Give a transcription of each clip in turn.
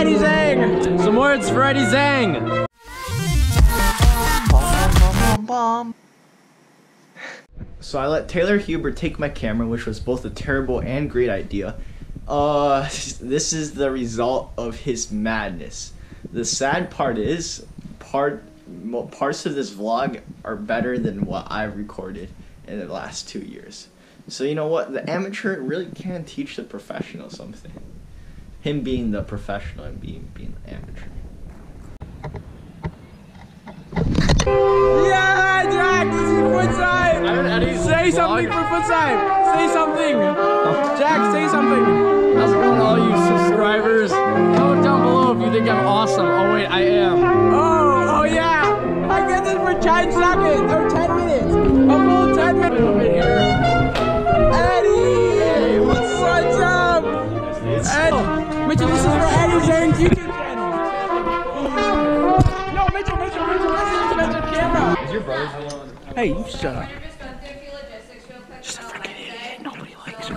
Some words for Eddie Zhang. So I let Taylor Huber take my camera, which was both a terrible and great idea. Uh, this is the result of his madness. The sad part is, part parts of this vlog are better than what I've recorded in the last two years. So you know what? The amateur really can teach the professional something. Him being the professional and being being the amateur. Yeah, Jack, this is FUTzipe. Say something for FUTzipe. Say something. Jack, say something. Mitchell, this is for Eddie Zane's YouTube channel. No, Mitchell, Mitchell, Mitchell, this is Mitchell's camera. Is your brother's Hey, you shut up. Just a freaking idiot. Nobody likes her.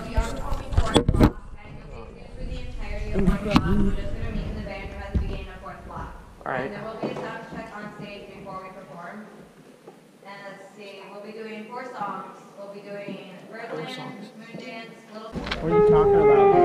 Alright. And there will be a sound check on stage before we perform. And let's see, we'll be doing four songs. We'll be doing Birdland, Moon Dance, Little. What are you talking about?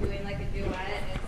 doing like a duet and